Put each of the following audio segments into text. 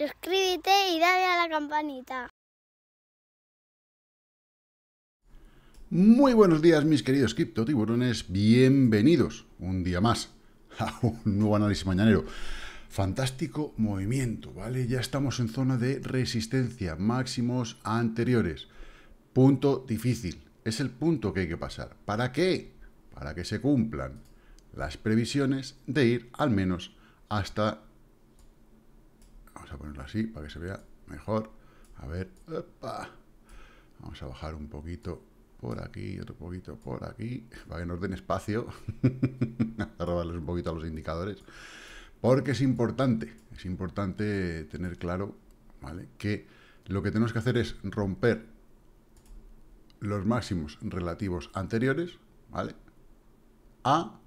suscríbete y dale a la campanita. Muy buenos días, mis queridos criptotiburones. Bienvenidos un día más a un nuevo análisis mañanero. Fantástico movimiento, ¿vale? Ya estamos en zona de resistencia, máximos anteriores. Punto difícil. Es el punto que hay que pasar. ¿Para qué? Para que se cumplan las previsiones de ir al menos hasta... Vamos a ponerlo así para que se vea mejor. A ver, vamos a bajar un poquito por aquí, otro poquito por aquí, para que nos den espacio, a robarles un poquito a los indicadores, porque es importante, es importante tener claro, ¿vale? Que lo que tenemos que hacer es romper los máximos relativos anteriores, ¿vale? A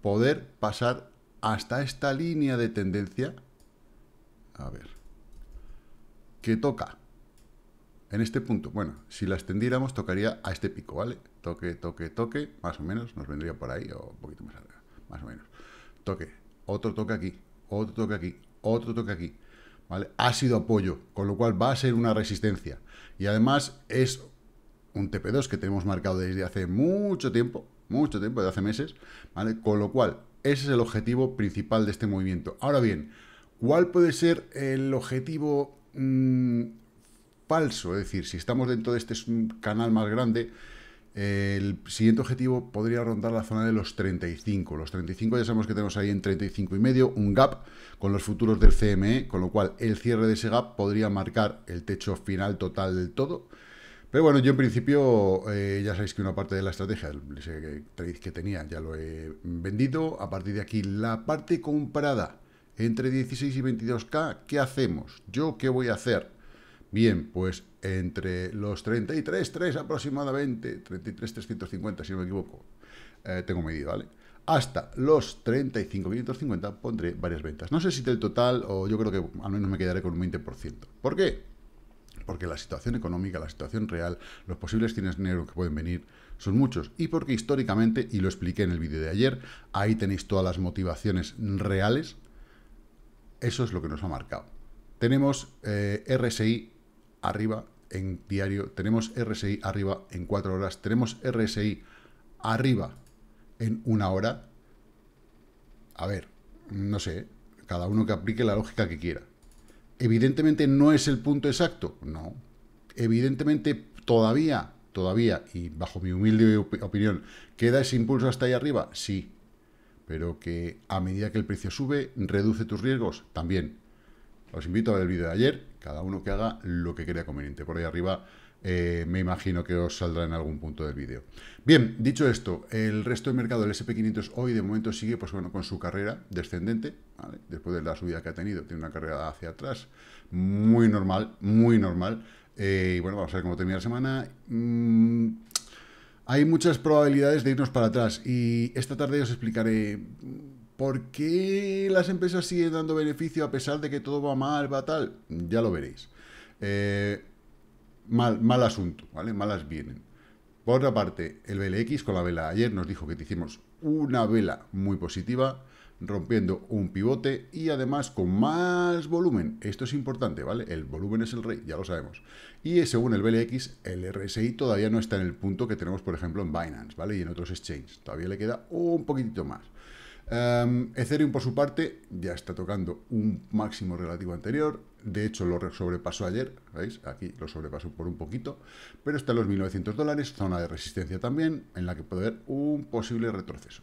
poder pasar hasta esta línea de tendencia, a ver, que toca en este punto, bueno, si la extendiéramos tocaría a este pico, ¿vale? Toque, toque, toque, más o menos, nos vendría por ahí, o un poquito más arriba, más o menos. Toque, otro toque aquí, otro toque aquí, otro toque aquí, ¿vale? Ha sido apoyo, con lo cual va a ser una resistencia. Y además es un TP2 que tenemos marcado desde hace mucho tiempo, mucho tiempo, de hace meses, ¿vale? Con lo cual, ese es el objetivo principal de este movimiento. Ahora bien, ¿cuál puede ser el objetivo mm, falso? Es decir, si estamos dentro de este canal más grande, el siguiente objetivo podría rondar la zona de los 35. Los 35 ya sabemos que tenemos ahí en 35 y medio un gap con los futuros del CME, con lo cual el cierre de ese gap podría marcar el techo final total del todo. Pero bueno, yo en principio eh, ya sabéis que una parte de la estrategia que tenía ya lo he vendido. A partir de aquí, la parte comprada entre 16 y 22K, ¿qué hacemos? ¿Yo qué voy a hacer? Bien, pues entre los 33, 3 aproximadamente, 33, 350 si no me equivoco, eh, tengo medido, ¿vale? Hasta los 35, 550 pondré varias ventas. No sé si del total o yo creo que al menos me quedaré con un 20%. ¿Por qué? Porque la situación económica, la situación real, los posibles tienes dinero que pueden venir son muchos. Y porque históricamente, y lo expliqué en el vídeo de ayer, ahí tenéis todas las motivaciones reales. Eso es lo que nos ha marcado. Tenemos eh, RSI arriba en diario, tenemos RSI arriba en 4 horas, tenemos RSI arriba en una hora. A ver, no sé, cada uno que aplique la lógica que quiera. Evidentemente no es el punto exacto, no. Evidentemente todavía, todavía, y bajo mi humilde opinión, ¿queda ese impulso hasta ahí arriba? Sí. Pero que a medida que el precio sube, reduce tus riesgos, también. Os invito a ver el vídeo de ayer, cada uno que haga lo que crea conveniente. Por ahí arriba eh, me imagino que os saldrá en algún punto del vídeo. Bien, dicho esto, el resto del mercado del SP500 hoy de momento sigue pues, bueno, con su carrera descendente, después de la subida que ha tenido, tiene una carrera hacia atrás, muy normal, muy normal. Eh, y bueno, vamos a ver cómo termina la semana. Mm, hay muchas probabilidades de irnos para atrás y esta tarde os explicaré ¿Por qué las empresas siguen dando beneficio a pesar de que todo va mal, va tal? Ya lo veréis. Eh, mal, mal asunto, ¿vale? Malas vienen. Por otra parte, el BLX con la vela ayer nos dijo que te hicimos una vela muy positiva, rompiendo un pivote y además con más volumen. Esto es importante, ¿vale? El volumen es el rey, ya lo sabemos. Y según el BLX, el RSI todavía no está en el punto que tenemos, por ejemplo, en Binance, ¿vale? Y en otros exchanges. Todavía le queda un poquitito más. Em, Ethereum, por su parte, ya está tocando un máximo relativo anterior. De hecho, lo sobrepasó ayer, ¿veis? Aquí lo sobrepasó por un poquito. Pero está en los 1.900 dólares, zona de resistencia también, en la que puede haber un posible retroceso.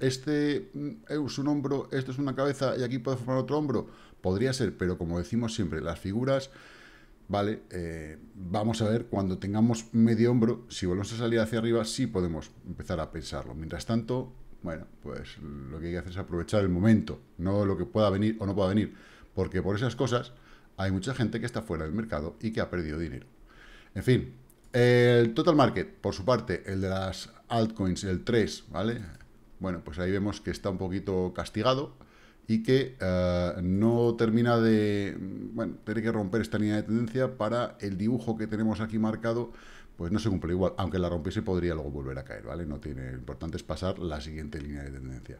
Este mm, es un hombro, esto es una cabeza y aquí puede formar otro hombro. Podría ser, pero como decimos siempre, las figuras... ¿vale? Eh, vamos a ver cuando tengamos medio hombro, si volvemos a salir hacia arriba, sí podemos empezar a pensarlo. Mientras tanto, bueno, pues lo que hay que hacer es aprovechar el momento, no lo que pueda venir o no pueda venir, porque por esas cosas hay mucha gente que está fuera del mercado y que ha perdido dinero. En fin, el total market, por su parte, el de las altcoins, el 3, ¿vale? Bueno, pues ahí vemos que está un poquito castigado y que eh, no termina de, bueno, tiene que romper esta línea de tendencia para el dibujo que tenemos aquí marcado pues no se cumple igual, aunque la rompiese podría luego volver a caer, ¿vale? No tiene, lo importante es pasar la siguiente línea de tendencia.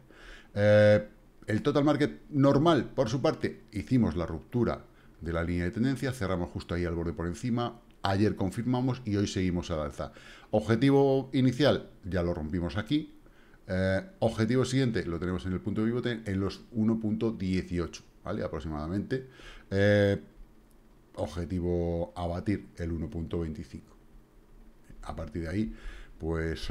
Eh, El total market normal, por su parte, hicimos la ruptura de la línea de tendencia, cerramos justo ahí al borde por encima, ayer confirmamos y hoy seguimos al alza. Objetivo inicial, ya lo rompimos aquí. Eh, objetivo siguiente, lo tenemos en el punto de pivote en los 1.18, ¿vale? Aproximadamente. Eh, objetivo a batir el 1.25. A partir de ahí, pues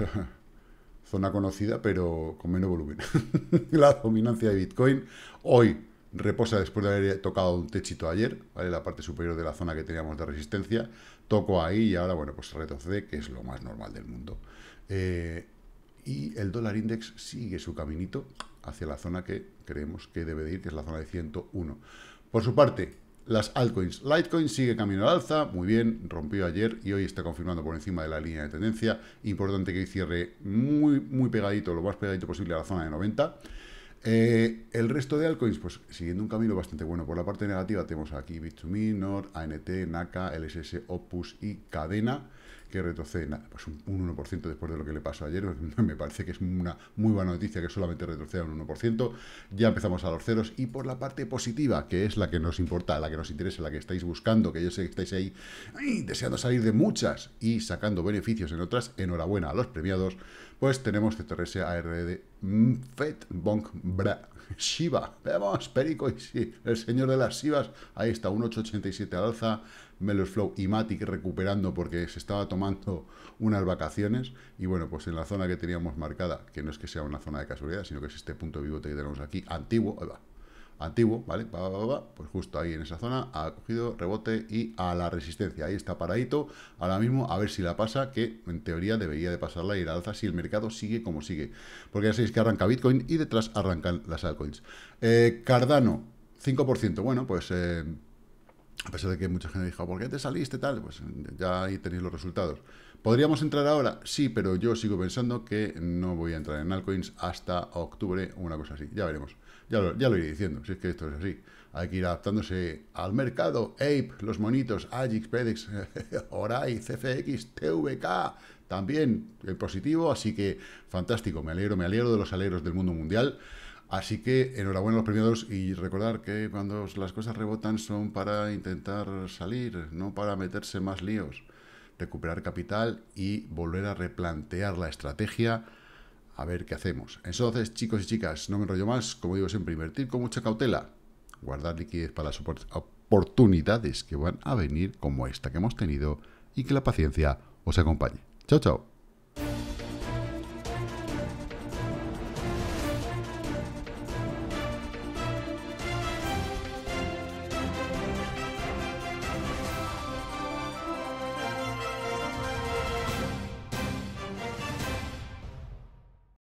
zona conocida, pero con menos volumen. la dominancia de Bitcoin hoy reposa después de haber tocado un techito ayer, ¿vale? La parte superior de la zona que teníamos de resistencia, tocó ahí y ahora, bueno, pues retrocede, que es lo más normal del mundo. Eh, y el dólar index sigue su caminito hacia la zona que creemos que debe de ir, que es la zona de 101. Por su parte, las altcoins. Litecoin sigue camino al alza, muy bien, rompió ayer y hoy está confirmando por encima de la línea de tendencia. Importante que cierre muy, muy pegadito, lo más pegadito posible a la zona de 90. Eh, el resto de altcoins, pues siguiendo un camino bastante bueno. Por la parte negativa tenemos aquí Bit2Me, Nord, ANT, NACA, LSS, Opus y Cadena que retrocede pues un, 1% después de lo que le pasó ayer. Me parece que es una muy buena noticia que solamente retroceda un 1%. Ya empezamos a los ceros. Y por la parte positiva, que es la que nos importa, la que nos interesa, la que estáis buscando, que yo sé que estáis ahí deseando salir de muchas y sacando beneficios en otras, enhorabuena a los premiados, pues tenemos CTRS, ARD, FED, Bonk, Bra, Shiba. Vemos, Perico y sí, el señor de las Shibas. Ahí está, un 887 al alza. Melos Flow y Matic recuperando porque se estaba tomando unas vacaciones. Y bueno, pues en la zona que teníamos marcada, que no es que sea una zona de casualidad, sino que es este punto vivo que tenemos aquí, antiguo, va, antiguo, ¿vale? pues justo ahí en esa zona ha cogido rebote y a la resistencia. Ahí está paradito. Ahora mismo a ver si la pasa, que en teoría debería de pasarla y ir alza si el mercado sigue como sigue. Porque ya sabéis que arranca Bitcoin y detrás arrancan las altcoins. Eh, Cardano, 5%. Bueno, pues... Eh, a pesar de que mucha gente dijo, ¿por qué te saliste tal? Pues ya ahí tenéis los resultados. ¿Podríamos entrar ahora? Sí, pero yo sigo pensando que no voy a entrar en altcoins hasta octubre o una cosa así. Ya veremos. Ya lo, ya lo iré diciendo, si es que esto es así. Hay que ir adaptándose al mercado. Ape, los monitos, Agix, Pedex, Orai, CFX, TVK, también el positivo. Así que fantástico, me alegro, me alegro de los alegros del mundo mundial. Así que enhorabuena a los premiados y recordar que cuando las cosas rebotan son para intentar salir, no para meterse más líos, recuperar capital y volver a replantear la estrategia a ver qué hacemos. Entonces, chicos y chicas, no me enrollo más, como digo siempre, invertir con mucha cautela, guardar liquidez para las oportunidades que van a venir como esta que hemos tenido y que la paciencia os acompañe. Chao, chao.